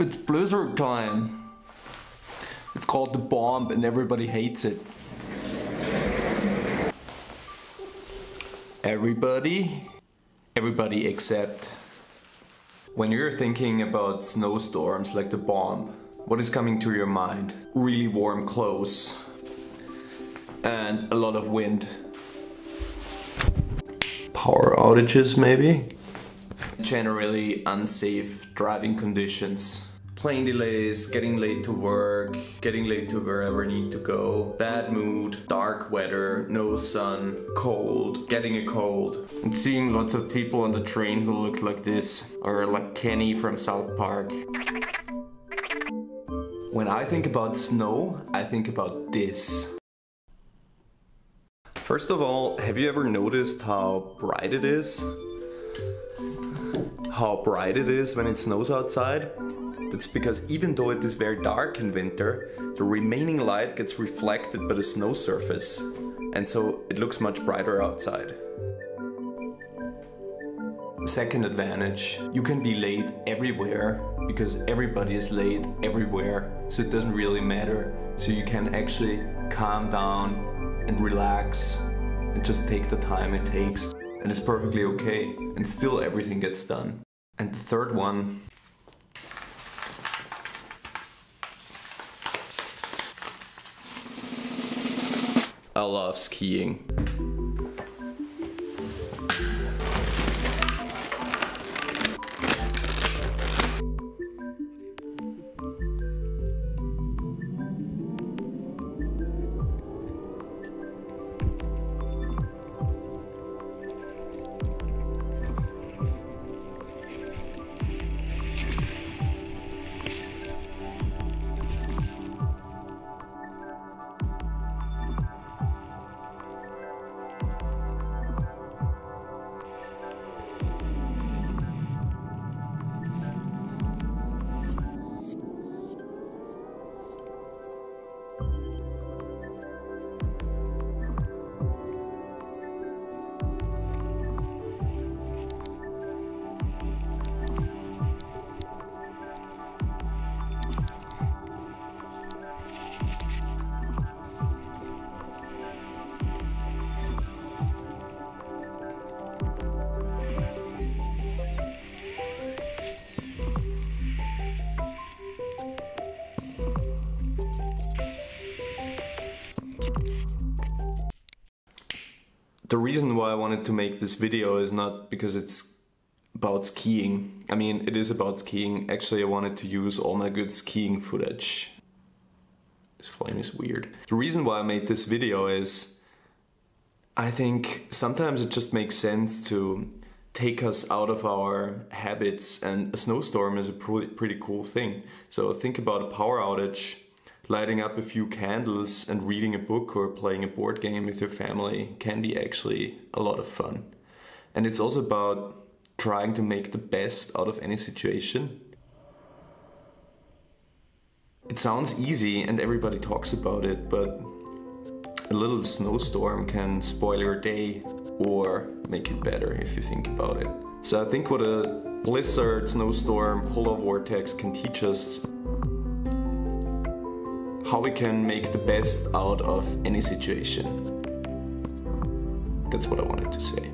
It's blizzard time. It's called the bomb and everybody hates it. Everybody? Everybody except. When you're thinking about snowstorms like the bomb, what is coming to your mind? Really warm clothes and a lot of wind. Power outages maybe? Generally unsafe driving conditions. Plane delays, getting late to work, getting late to wherever I need to go, bad mood, dark weather, no sun, cold, getting a cold. And seeing lots of people on the train who look like this, or like Kenny from South Park. When I think about snow, I think about this. First of all, have you ever noticed how bright it is? How bright it is when it snows outside? That's because even though it is very dark in winter, the remaining light gets reflected by the snow surface, and so it looks much brighter outside. Second advantage, you can be late everywhere because everybody is late everywhere, so it doesn't really matter. So you can actually calm down and relax and just take the time it takes. And it's perfectly okay, and still everything gets done. And the third one, I love skiing. The reason why I wanted to make this video is not because it's about skiing. I mean, it is about skiing. Actually, I wanted to use all my good skiing footage. This flame is weird. The reason why I made this video is I think sometimes it just makes sense to take us out of our habits and a snowstorm is a pretty, pretty cool thing. So think about a power outage lighting up a few candles and reading a book or playing a board game with your family can be actually a lot of fun. And it's also about trying to make the best out of any situation. It sounds easy and everybody talks about it, but a little snowstorm can spoil your day or make it better if you think about it. So I think what a blizzard, snowstorm, polar vortex can teach us how we can make the best out of any situation. That's what I wanted to say.